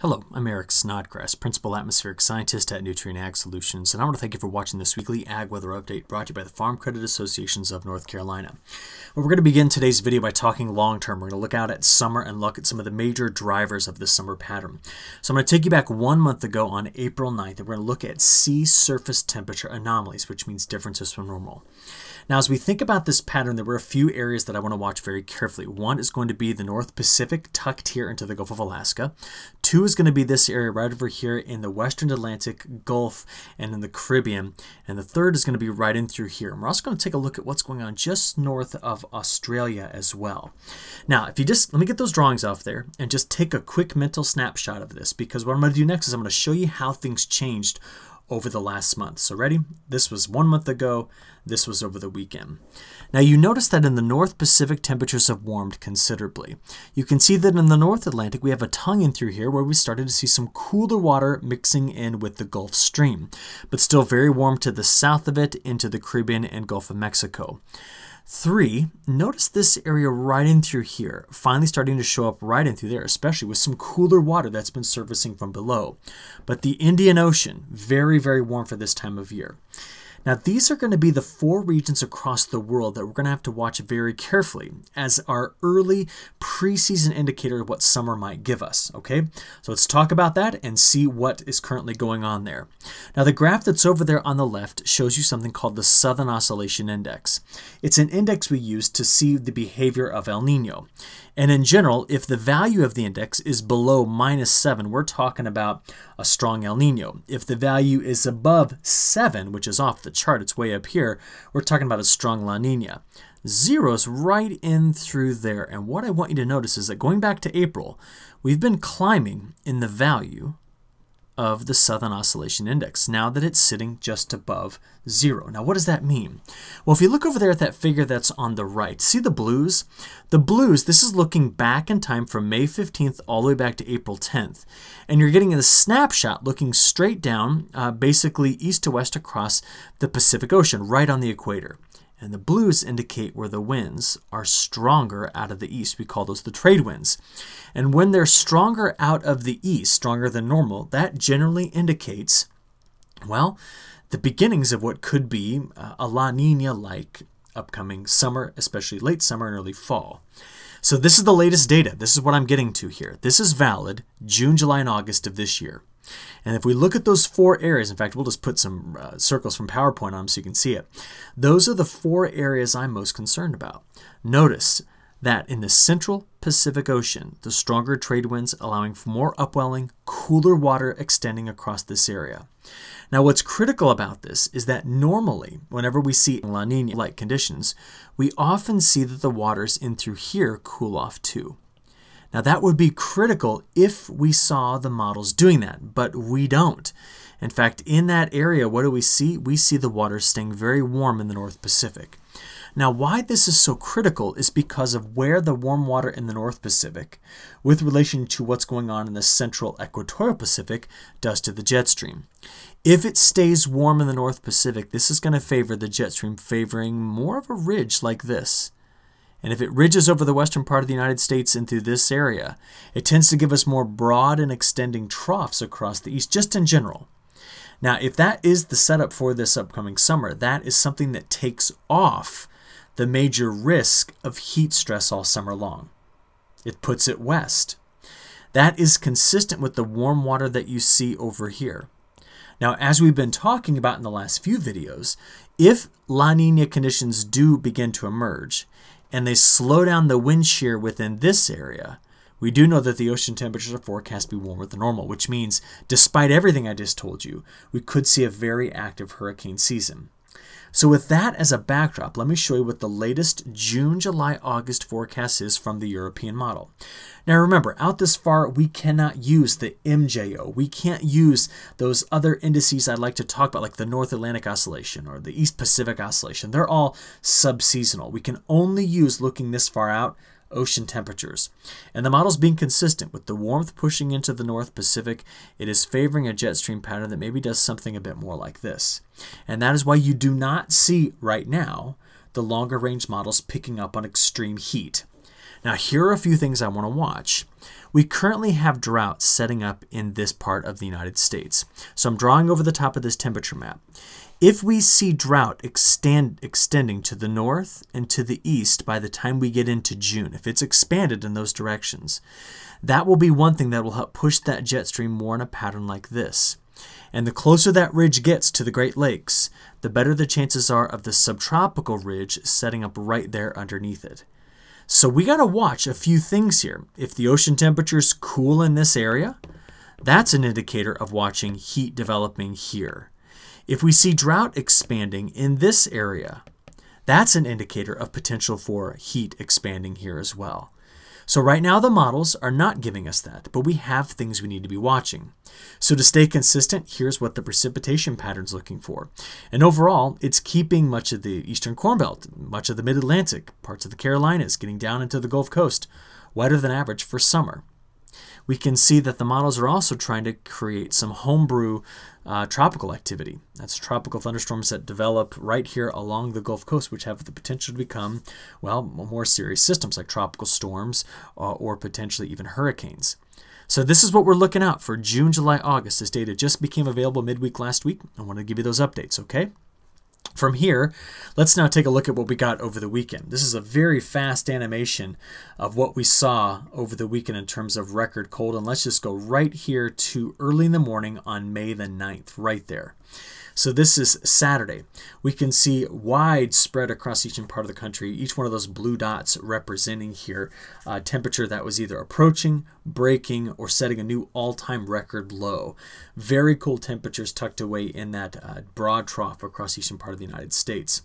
Hello, I'm Eric Snodgrass, Principal Atmospheric Scientist at Nutrien Ag Solutions, and I want to thank you for watching this weekly Ag Weather Update brought to you by the Farm Credit Associations of North Carolina. Well, we're going to begin today's video by talking long term. We're going to look out at summer and look at some of the major drivers of this summer pattern. So I'm going to take you back one month ago on April 9th, and we're going to look at sea surface temperature anomalies, which means differences from normal. Now, as we think about this pattern, there were a few areas that I want to watch very carefully. One is going to be the North Pacific tucked here into the Gulf of Alaska. Two is going to be this area right over here in the Western Atlantic Gulf and in the Caribbean. And the third is going to be right in through here. And we're also going to take a look at what's going on just north of Australia as well. Now, if you just, let me get those drawings off there and just take a quick mental snapshot of this because what I'm going to do next is I'm going to show you how things changed over the last month. So ready? This was one month ago. This was over the weekend. Now you notice that in the North Pacific temperatures have warmed considerably. You can see that in the North Atlantic we have a tongue in through here where we started to see some cooler water mixing in with the Gulf Stream, but still very warm to the south of it into the Caribbean and Gulf of Mexico. Three, notice this area right in through here, finally starting to show up right in through there, especially with some cooler water that's been surfacing from below. But the Indian Ocean, very, very warm for this time of year. Now, these are going to be the four regions across the world that we're going to have to watch very carefully as our early preseason indicator of what summer might give us. Okay, so let's talk about that and see what is currently going on there. Now, the graph that's over there on the left shows you something called the Southern Oscillation Index. It's an index we use to see the behavior of El Nino. And in general, if the value of the index is below minus 7, we're talking about a strong El Nino. If the value is above 7, which is off the chart, it's way up here, we're talking about a strong La Nina. Zero's right in through there. And what I want you to notice is that going back to April, we've been climbing in the value of the Southern Oscillation Index now that it's sitting just above zero. Now, what does that mean? Well, if you look over there at that figure that's on the right, see the blues? The blues, this is looking back in time from May 15th all the way back to April 10th. And you're getting a snapshot looking straight down, uh, basically east to west across the Pacific Ocean, right on the equator. And the blues indicate where the winds are stronger out of the east. We call those the trade winds. And when they're stronger out of the east, stronger than normal, that generally indicates, well, the beginnings of what could be uh, a La Nina like upcoming summer, especially late summer and early fall. So, this is the latest data. This is what I'm getting to here. This is valid June, July, and August of this year. And if we look at those four areas, in fact, we'll just put some uh, circles from PowerPoint on them so you can see it. Those are the four areas I'm most concerned about. Notice that in the central Pacific Ocean, the stronger trade winds allowing for more upwelling, cooler water extending across this area. Now, what's critical about this is that normally, whenever we see La Nina like conditions, we often see that the waters in through here cool off too. Now that would be critical if we saw the models doing that, but we don't. In fact, in that area, what do we see? We see the water staying very warm in the North Pacific. Now, why this is so critical is because of where the warm water in the North Pacific, with relation to what's going on in the central equatorial Pacific, does to the jet stream. If it stays warm in the North Pacific, this is going to favor the jet stream favoring more of a ridge like this. And if it ridges over the western part of the United States into this area, it tends to give us more broad and extending troughs across the east, just in general. Now, if that is the setup for this upcoming summer, that is something that takes off the major risk of heat stress all summer long. It puts it west. That is consistent with the warm water that you see over here. Now, as we've been talking about in the last few videos, if La Nina conditions do begin to emerge, and they slow down the wind shear within this area, we do know that the ocean temperatures are forecast to be warmer than normal, which means, despite everything I just told you, we could see a very active hurricane season. So with that as a backdrop, let me show you what the latest June, July, August forecast is from the European model. Now remember, out this far, we cannot use the MJO. We can't use those other indices I'd like to talk about, like the North Atlantic Oscillation or the East Pacific Oscillation. They're all subseasonal. We can only use looking this far out ocean temperatures. And the model's being consistent with the warmth pushing into the North Pacific. It is favoring a jet stream pattern that maybe does something a bit more like this. And that is why you do not see right now the longer range models picking up on extreme heat. Now, here are a few things I want to watch. We currently have drought setting up in this part of the United States. So I'm drawing over the top of this temperature map. If we see drought extend, extending to the north and to the east by the time we get into June, if it's expanded in those directions, that will be one thing that will help push that jet stream more in a pattern like this. And the closer that ridge gets to the Great Lakes, the better the chances are of the subtropical ridge setting up right there underneath it. So we got to watch a few things here. If the ocean temperatures cool in this area, that's an indicator of watching heat developing here. If we see drought expanding in this area, that's an indicator of potential for heat expanding here as well. So right now the models are not giving us that, but we have things we need to be watching. So to stay consistent, here's what the precipitation pattern's looking for. And overall, it's keeping much of the eastern Corn Belt, much of the mid-Atlantic, parts of the Carolinas, getting down into the Gulf Coast, wetter than average for summer we can see that the models are also trying to create some homebrew uh, tropical activity. That's tropical thunderstorms that develop right here along the Gulf Coast, which have the potential to become, well, more serious systems like tropical storms uh, or potentially even hurricanes. So this is what we're looking out for June, July, August. This data just became available midweek last week. I want to give you those updates, okay? From here, let's now take a look at what we got over the weekend. This is a very fast animation of what we saw over the weekend in terms of record cold. And let's just go right here to early in the morning on May the 9th, right there. So this is Saturday. We can see widespread across each part of the country, each one of those blue dots representing here uh, temperature that was either approaching, breaking, or setting a new all-time record low. Very cool temperatures tucked away in that uh, broad trough across eastern part of the United States.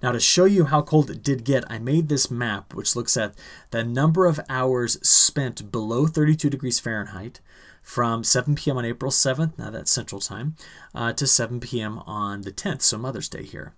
Now to show you how cold it did get, I made this map which looks at the number of hours spent below 32 degrees Fahrenheit, from 7 p.m. on April 7th, now that's Central Time, uh, to 7 p.m. on the 10th, so Mother's Day here.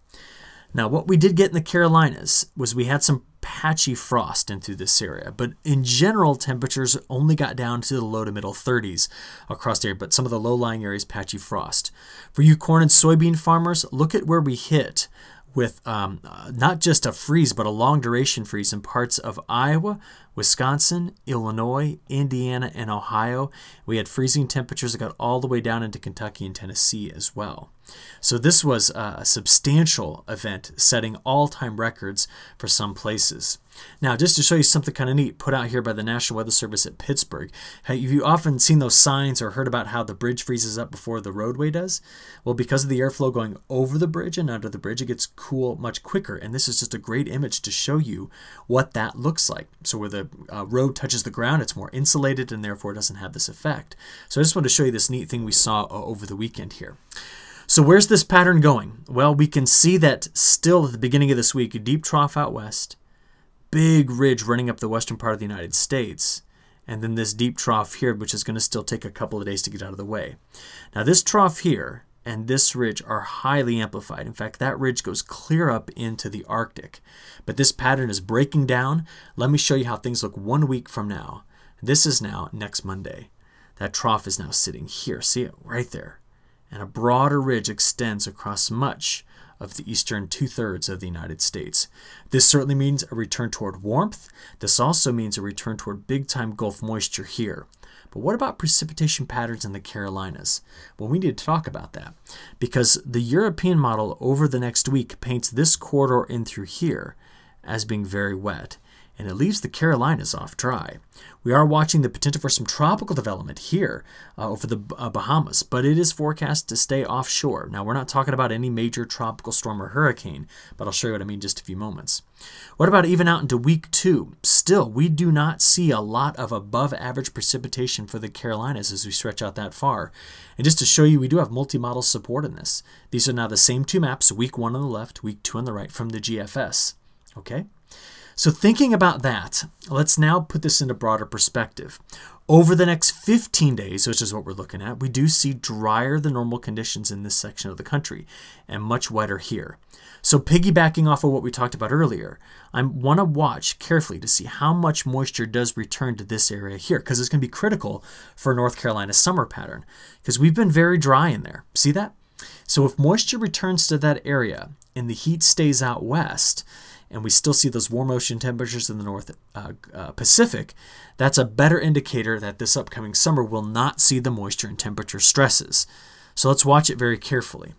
Now, what we did get in the Carolinas was we had some patchy frost into this area, but in general, temperatures only got down to the low to middle 30s across the area, but some of the low-lying areas, patchy frost. For you corn and soybean farmers, look at where we hit with um, not just a freeze, but a long duration freeze in parts of Iowa, Wisconsin, Illinois, Indiana, and Ohio. We had freezing temperatures that got all the way down into Kentucky and Tennessee as well. So this was a substantial event, setting all-time records for some places. Now, just to show you something kind of neat put out here by the National Weather Service at Pittsburgh, have you often seen those signs or heard about how the bridge freezes up before the roadway does? Well, because of the airflow going over the bridge and under the bridge, it gets cool much quicker. And this is just a great image to show you what that looks like. So where the uh, road touches the ground, it's more insulated and therefore doesn't have this effect. So I just want to show you this neat thing we saw uh, over the weekend here. So where's this pattern going? Well, we can see that still at the beginning of this week, a deep trough out west, big ridge running up the western part of the United States, and then this deep trough here, which is going to still take a couple of days to get out of the way. Now this trough here and this ridge are highly amplified. In fact, that ridge goes clear up into the Arctic. But this pattern is breaking down. Let me show you how things look one week from now. This is now next Monday. That trough is now sitting here. See it right there. And a broader ridge extends across much of the eastern two thirds of the United States. This certainly means a return toward warmth. This also means a return toward big time Gulf moisture here. But what about precipitation patterns in the Carolinas? Well, we need to talk about that because the European model over the next week paints this corridor in through here as being very wet and it leaves the Carolinas off dry. We are watching the potential for some tropical development here uh, over the uh, Bahamas, but it is forecast to stay offshore. Now, we're not talking about any major tropical storm or hurricane, but I'll show you what I mean in just a few moments. What about even out into week two? Still, we do not see a lot of above average precipitation for the Carolinas as we stretch out that far. And just to show you, we do have multi-model support in this. These are now the same two maps, week one on the left, week two on the right from the GFS. Okay? So thinking about that, let's now put this into broader perspective. Over the next 15 days, which is what we're looking at, we do see drier than normal conditions in this section of the country and much wetter here. So piggybacking off of what we talked about earlier, I want to watch carefully to see how much moisture does return to this area here because it's going to be critical for North Carolina's summer pattern because we've been very dry in there. See that? So if moisture returns to that area and the heat stays out west, and we still see those warm ocean temperatures in the North uh, uh, Pacific, that's a better indicator that this upcoming summer will not see the moisture and temperature stresses. So let's watch it very carefully.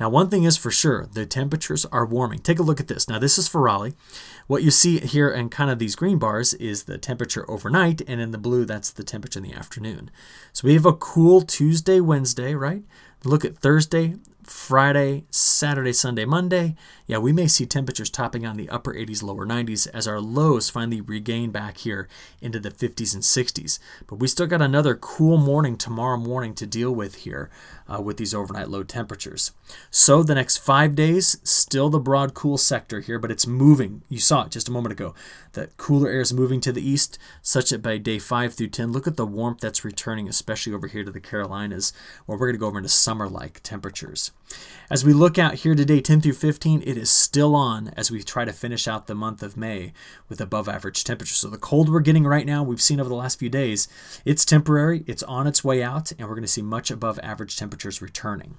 Now, one thing is for sure, the temperatures are warming. Take a look at this. Now, this is for Raleigh. What you see here in kind of these green bars is the temperature overnight, and in the blue, that's the temperature in the afternoon. So we have a cool Tuesday, Wednesday, right? Look at Thursday, Friday, Saturday, Sunday, Monday, yeah, we may see temperatures topping on the upper 80s, lower 90s as our lows finally regain back here into the 50s and 60s. But we still got another cool morning tomorrow morning to deal with here uh, with these overnight low temperatures. So the next five days, still the broad cool sector here, but it's moving. You saw it just a moment ago. That cooler air is moving to the east, such that by day 5 through 10, look at the warmth that's returning, especially over here to the Carolinas, where we're going to go over into summer-like temperatures. As we look out here today, 10 through 15, it is still on as we try to finish out the month of May with above average temperatures. So the cold we're getting right now, we've seen over the last few days, it's temporary, it's on its way out, and we're going to see much above average temperatures returning.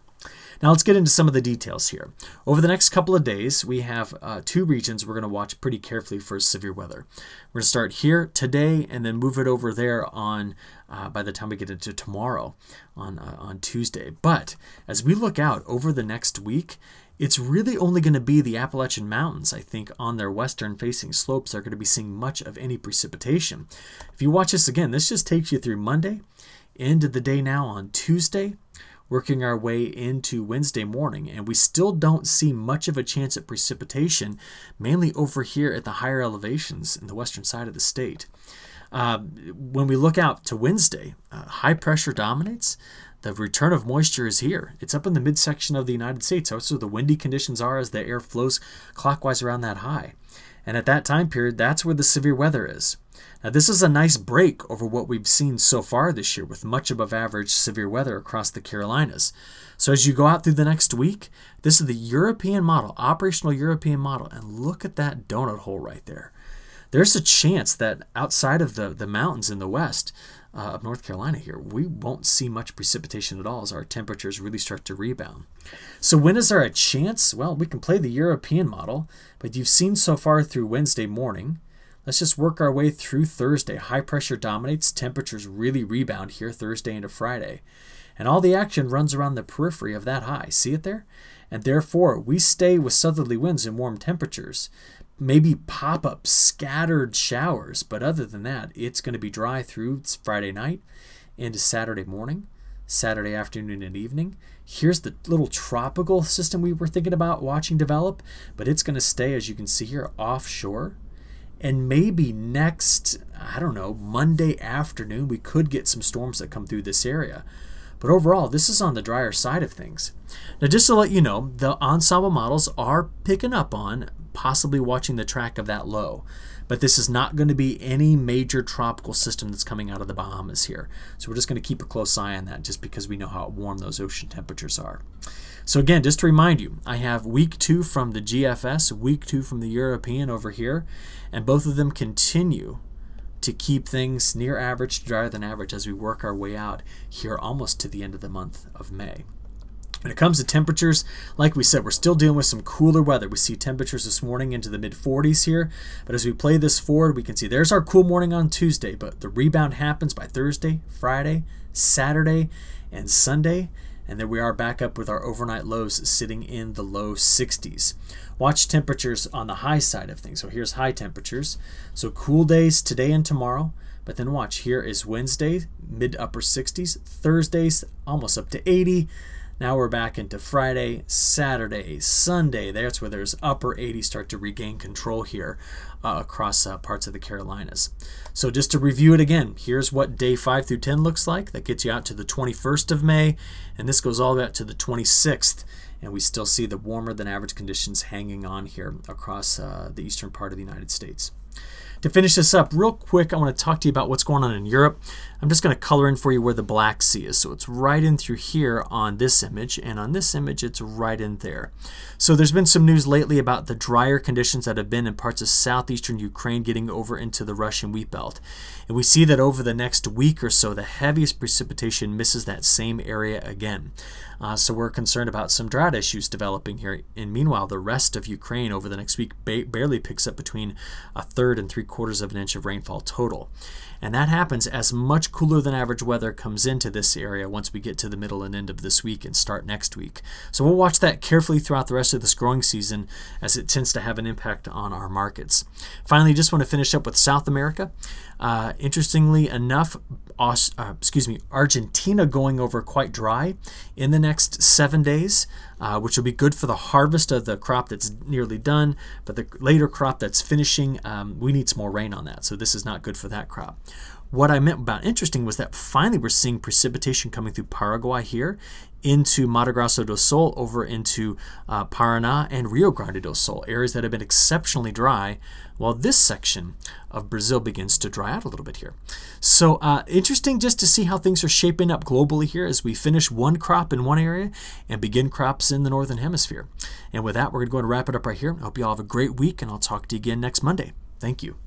Now let's get into some of the details here. Over the next couple of days, we have uh, two regions we're going to watch pretty carefully for severe weather. We're going to start here today and then move it over there on uh, by the time we get into tomorrow on, uh, on Tuesday. But as we look out over the next week, it's really only going to be the Appalachian Mountains, I think, on their western facing slopes are going to be seeing much of any precipitation. If you watch this again, this just takes you through Monday, into the day now on Tuesday, working our way into Wednesday morning, and we still don't see much of a chance at precipitation, mainly over here at the higher elevations in the western side of the state. Uh, when we look out to Wednesday, uh, high pressure dominates the return of moisture is here. It's up in the midsection of the United States. Also, the windy conditions are as the air flows clockwise around that high. And at that time period, that's where the severe weather is. Now, this is a nice break over what we've seen so far this year with much above average severe weather across the Carolinas. So, as you go out through the next week, this is the European model, operational European model. And look at that donut hole right there. There's a chance that outside of the, the mountains in the west, uh, of North Carolina here, we won't see much precipitation at all as our temperatures really start to rebound. So when is there a chance? Well, we can play the European model, but you've seen so far through Wednesday morning. Let's just work our way through Thursday. High pressure dominates, temperatures really rebound here Thursday into Friday. And all the action runs around the periphery of that high. See it there? And therefore, we stay with southerly winds and warm temperatures maybe pop up scattered showers, but other than that, it's going to be dry through Friday night into Saturday morning, Saturday afternoon and evening. Here's the little tropical system we were thinking about watching develop, but it's going to stay, as you can see here, offshore. And maybe next, I don't know, Monday afternoon, we could get some storms that come through this area. But overall, this is on the drier side of things. Now, just to let you know, the ensemble models are picking up on possibly watching the track of that low. But this is not going to be any major tropical system that's coming out of the Bahamas here. So we're just going to keep a close eye on that just because we know how warm those ocean temperatures are. So again, just to remind you, I have week two from the GFS, week two from the European over here, and both of them continue to keep things near average, drier than average as we work our way out here almost to the end of the month of May. When it comes to temperatures, like we said, we're still dealing with some cooler weather. We see temperatures this morning into the mid 40s here, but as we play this forward, we can see there's our cool morning on Tuesday, but the rebound happens by Thursday, Friday, Saturday, and Sunday. And then we are back up with our overnight lows sitting in the low 60s. Watch temperatures on the high side of things. So here's high temperatures. So cool days today and tomorrow. But then watch, here is Wednesday, mid upper 60s. Thursdays, almost up to 80. Now we're back into Friday, Saturday, Sunday. That's where there's upper 80s start to regain control here uh, across uh, parts of the Carolinas. So just to review it again, here's what day 5 through 10 looks like. That gets you out to the 21st of May, and this goes all the way out to the 26th. And we still see the warmer than average conditions hanging on here across uh, the eastern part of the United States. To finish this up real quick, I want to talk to you about what's going on in Europe. I'm just going to color in for you where the Black Sea is. So it's right in through here on this image, and on this image, it's right in there. So there's been some news lately about the drier conditions that have been in parts of southeastern Ukraine getting over into the Russian wheat belt. And we see that over the next week or so, the heaviest precipitation misses that same area again. Uh, so we're concerned about some drought issues developing here. And meanwhile, the rest of Ukraine over the next week ba barely picks up between a third and three quarters of an inch of rainfall total. And that happens as much cooler than average weather comes into this area once we get to the middle and end of this week and start next week. So we'll watch that carefully throughout the rest of this growing season as it tends to have an impact on our markets. Finally, just want to finish up with South America. Uh, interestingly enough, uh, excuse me, Argentina going over quite dry in the next seven days, uh, which will be good for the harvest of the crop that's nearly done. But the later crop that's finishing, um, we need some more rain on that. So this is not good for that crop. What I meant about interesting was that finally we're seeing precipitation coming through Paraguay here into Mato Grosso do Sul over into uh, Paraná and Rio Grande do Sul, areas that have been exceptionally dry, while this section of Brazil begins to dry out a little bit here. So uh, interesting just to see how things are shaping up globally here as we finish one crop in one area and begin crops in the Northern Hemisphere. And with that, we're going to go and wrap it up right here. I hope you all have a great week, and I'll talk to you again next Monday. Thank you.